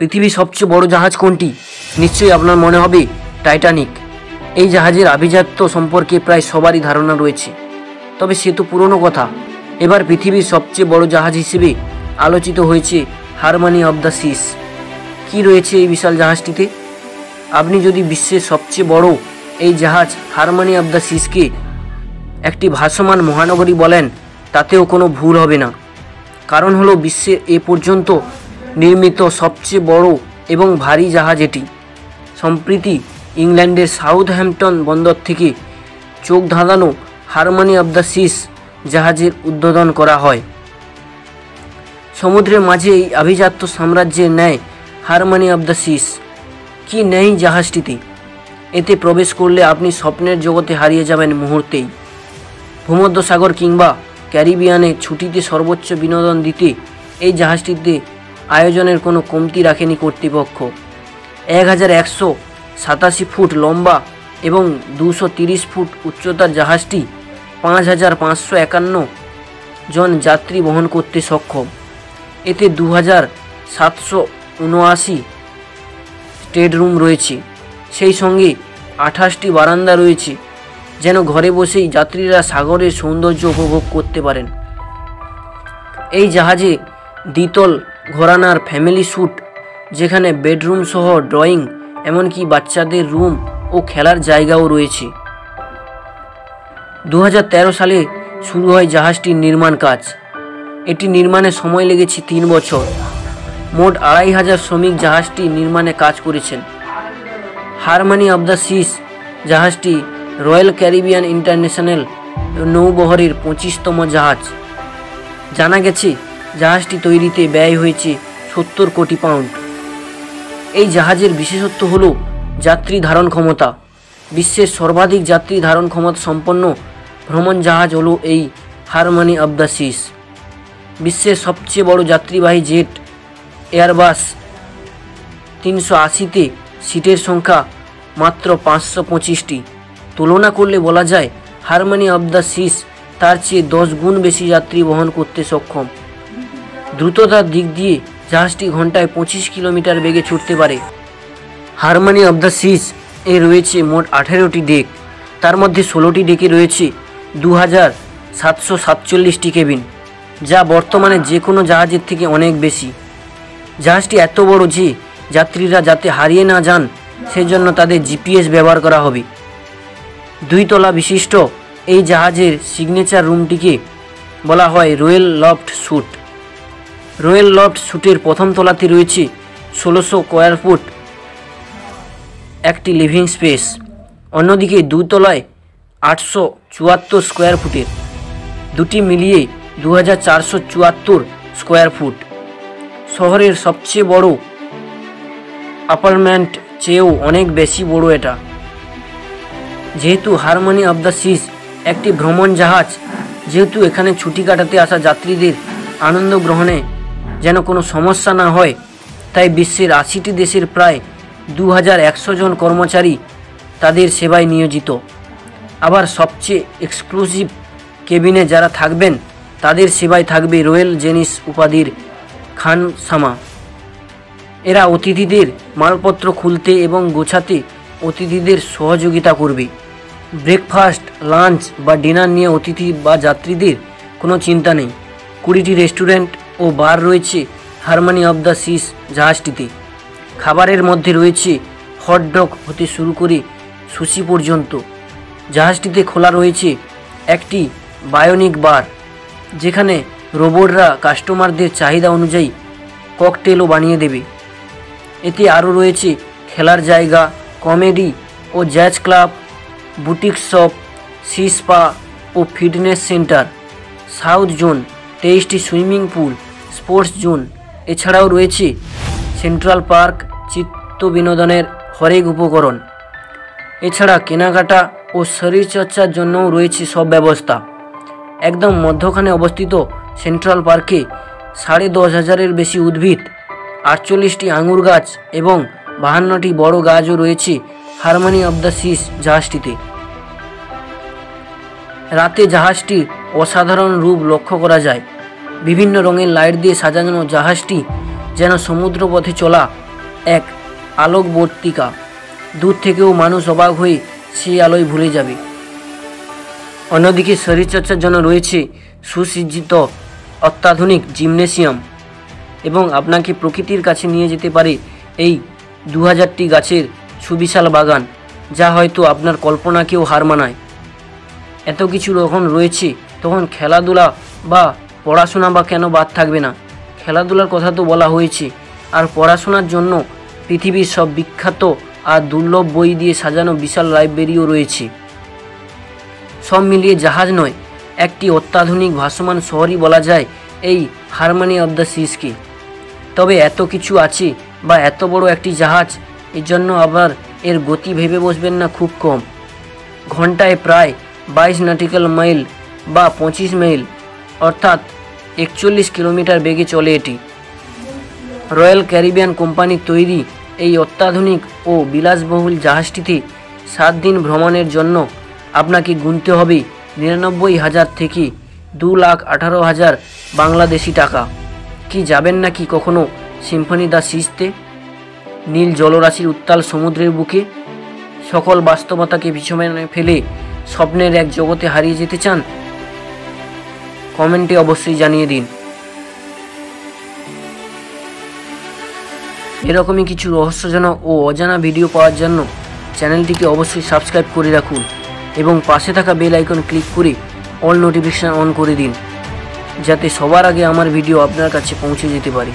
পৃথিবীর সবচেয়ে বড় জাহাজ কোনটি? নিশ্চয়ই আপনার মনে হবে টাইটানিক। এই জাহাজের আভিজাত্য সম্পর্কে প্রায় সবারই ধারণা রয়েছে। তবে সে তো পুরনো কথা। এবার পৃথিবীর সবচেয়ে বড় জাহাজ হিসেবে আলোচিত হয়েছে হারমানি অব দ্য সিস। কী রয়েছে এই বিশাল জাহাজটিতে? আপনি যদি বিশ্বের সবচেয়ে বড় এই জাহাজ হারমানি অব দ্য সিসকে একটি ভাসমান মহানগরী বলেন, তাতেও কোনো ভুল হবে না। কারণ হলো বিশ্বে এ পর্যন্ত নির্মিত সবচেয়ে বড় এবং ভারী জাহাজ এটি। সম্প্রতি ইংল্যান্ডের সাউথহ্যাম্পটন বন্দর থেকে চোখ ধাঁধানো হারমানি অব দ্য সিস জাহাজের উদ্বোধন করা হয়। সমুদ্রের মাঝে এই আভিজাত্য সাম্রাজ্যের ন্যায় হারমানি অব দ্য সিস। কি নেই জাহাজটিতে? এতে প্রবেশ করলে আপনি স্বপ্নের জগতে হারিয়ে যাবেন মুহূর্তেই। ভূমধ্যসাগর কিংবা ক্যারিবিয়ানে ছুটিতে সর্বোচ্চ বিনোদন দিতে এই জাহাজটিতে আয়োজনের কোনো কমতি রাখেনি কর্তৃপক্ষ। এক হাজার একশো সাতাশি ফুট লম্বা এবং দুশো তিরিশ ফুট উচ্চতার জাহাজটি পাঁচ হাজার পাঁচশো একান্ন জন যাত্রী বহন করতে সক্ষম। এতে দু হাজার সাতশো উনআশি স্টেডরুম রয়েছে। সেই সঙ্গে আঠাশটি বারান্দা রয়েছে, যেন ঘরে বসেই যাত্রীরা সাগরের সৌন্দর্য উপভোগ করতে পারেন। এই জাহাজে দ্বিতল ঘোরানার ফ্যামিলি স্যুট যেখানে বেডরুম সহ ড্রয়িং এমনকি বাচ্চাদের রুম ও খেলার জায়গাও রয়েছে। দু হাজার তেরো সালে শুরু হয় জাহাজটির নির্মাণ কাজ। এটি নির্মাণে সময় লেগেছে তিন বছর। মোট আড়াই হাজার শ্রমিক জাহাজটি নির্মাণে কাজ করেছেন। হারমানি অব দ্য সিস, জাহাজটি রয়্যাল ক্যারিবিয়ান ইন্টারন্যাশনাল নৌবহরের পঁচিশতম জাহাজ। জানা গেছে জাহাজটি তৈরিতে ব্যয় হয়েছে সত্তর কোটি পাউন্ড। এই জাহাজের বিশেষত্ব হল যাত্রী ধারণ ক্ষমতা। বিশ্বের সর্বাধিক যাত্রী ধারণ ক্ষমতা সম্পন্ন ভ্রমণ জাহাজ হলো এই হারমানি অব দ্য সিস। বিশ্বের সবচেয়ে বড় যাত্রীবাহী জেট এয়ারবাস তিনশো আশিতে সিটের সংখ্যা মাত্র পাঁচশো পঁচিশটি। তুলনা করলে বলা যায় হারমানি অব দ্য সিস তার চেয়ে দশ গুণ বেশি যাত্রী বহন করতে সক্ষম। দ্রুততার দিক দিয়ে জাহাজটি ঘন্টায় পঁচিশ কিলোমিটার বেগে ছুটতে পারে। হারমানি অব দ্য সিস এ রয়েছে মোট আঠেরোটি ডেক। তার মধ্যে ষোলোটি ডেকে রয়েছে দু হাজার সাতশো সাতচল্লিশটি কেবিন, যা বর্তমানে যে কোনো জাহাজের থেকে অনেক বেশি। জাহাজটি এত বড় যে যাত্রীরা যাতে হারিয়ে না যান, সেজন্য তাদের জিপিএস ব্যবহার করা হবে। দুই তলা বিশিষ্ট এই জাহাজের সিগনেচার রুমটিকে বলা হয় royal loft suite. Royal loft স্যুটের প্রথম তলাতে রয়েছে ষোলোশো স্কোয়ার ফুট একটি লিভিং স্পেস। অন্যদিকে দুই তলায় আটশো চুয়াত্তর স্কোয়ার ফুটের। দুটি মিলিয়ে দু হাজার চারশো চুয়াত্তর স্কোয়ার ফুট। শহরের সবচেয়ে বড় অ্যাপার্টমেন্ট চেয়েও অনেক বেশি বড় এটা। যেহেতু হারমোনি অব দ্য সিস একটি ভ্রমণ জাহাজ, যেহেতু এখানে ছুটি কাটাতে আসা যাত্রীদের আনন্দ গ্রহণে যেন কোনো সমস্যা না হয়। তাই বিশ্বের আশিটি দেশের প্রায় দু হাজার একশো জন কর্মচারী তাদের সেবায় নিয়োজিত। আবার সবচেয়ে এক্সক্লুসিভ কেবিনে যারা থাকবেন, তাদের সেবায় থাকবে রয়্যাল জেনিস উপাধির খানসামা এরা অতিথিদের মালপত্র খুলতে এবং গোছাতে অতিথিদের সহযোগিতা করবে। ব্রেকফাস্ট, লাঞ্চ বা ডিনার নিয়ে অতিথি বা যাত্রীদের কোনো চিন্তা নেই। কুড়িটি রেস্টুরেন্ট ও বার রয়েছে হারমানি অব দ্য সিস জাহাজটিতে। খাবারের মধ্যে রয়েছে হটডগ হতে শুরু করে সুশি পর্যন্ত। জাহাজটিতে খোলা রয়েছে একটি বায়োনিক বার, যেখানে রোবটরা কাস্টমারদের চাহিদা অনুযায়ী ককটেলও বানিয়ে দেবে। এতে আরও রয়েছে খেলার জায়গা, কমেডি ও jazz club, boutique shop, sea spa ও ফিটনেস সেন্টার, সাউথ জোন, তেইশটি সুইমিং পুল স্পোর্টস জোন। এছাড়াও রয়েছে সেন্ট্রাল পার্ক, চিত্ত বিনোদনের হরেক উপকরণ। এছাড়া কেনাকাটা ও শরীরচর্চার জন্যও রয়েছে সব ব্যবস্থা। একদম মধ্যখানে অবস্থিত সেন্ট্রাল পার্কে সাড়ে দশ হাজারের বেশি উদ্ভিদ, আটচল্লিশটি আঙুর গাছ এবং বাহান্নটি বড় গাছও রয়েছে হারমোনি অব দ্য সিস জাহাজটিতে। রাতে জাহাজটির অসাধারণ রূপ লক্ষ্য করা যায়। বিভিন্ন রঙের লাইট দিয়ে সাজানো জাহাজটি যেন সমুদ্রপথে চলা এক আলোকবর্তিকা। দূর থেকেও মানুষ অবাক হয়ে সেই আলোয় ভুলে যাবে। অন্যদিকে শরীরচর্চার জন্য রয়েছে সুসজ্জিত অত্যাধুনিক জিমনেসিয়াম এবং আপনাকে প্রকৃতির কাছে নিয়ে যেতে পারে এই দু হাজারটি গাছের সুবিশাল বাগান, যা হয়তো আপনার কল্পনাকেও হার মানায়। এত কিছু যখন রয়েছে, তখন খেলাধুলা বা পড়াশোনা বা কেন বাদ থাকবে না? খেলাধুলার কথা তো বলা হয়েছে। আর পড়াশোনার জন্য পৃথিবীর সব বিখ্যাত আর দুর্লভ বই দিয়ে সাজানো বিশাল লাইব্রেরিও রয়েছে। সব মিলিয়ে জাহাজ নয়, একটি অত্যাধুনিক ভাসমান শহরই বলা যায় এই হারমানি অব দ্য সিসকে। তবে এত কিছু আছে বা এত বড় একটি জাহাজ এর জন্য আবার এর গতি ভেবে বসবেন না খুব কম। ঘন্টায় প্রায় বাইশ নটিক্যাল মাইল বা পঁচিশ মাইল অর্থাৎ একচল্লিশ কিলোমিটার বেগে চলে এটি। রয়্যাল ক্যারিবিয়ান কোম্পানির তৈরি এই অত্যাধুনিক ও বিলাসবহুল জাহাজটিতে সাত দিন ভ্রমণের জন্য আপনাকে গুনতে হবে নিরানব্বই হাজার থেকে দু লাখ আঠারো হাজার বাংলাদেশি টাকা। কি যাবেন নাকি কখনো সিম্ফনি দা সিস্তে? নীল জলরাশির উত্তাল সমুদ্রের বুকে? সকল বাস্তবতাকে পিছনে ফেলে স্বপ্নের এক জগতে হারিয়ে যেতে চান কমেন্টে অবশ্যই জানিয়ে দিন। এরকমই কিছু রহস্যজনক ও অজানা ভিডিও পাওয়ার জন্য চ্যানেলটিকে অবশ্যই সাবস্ক্রাইব করে রাখুন এবং পাশে থাকা বেল আইকন ক্লিক করে অল নোটিফিকেশান অন করে দিন, যাতে সবার আগে আমার ভিডিও আপনার কাছে পৌঁছে যেতে পারে।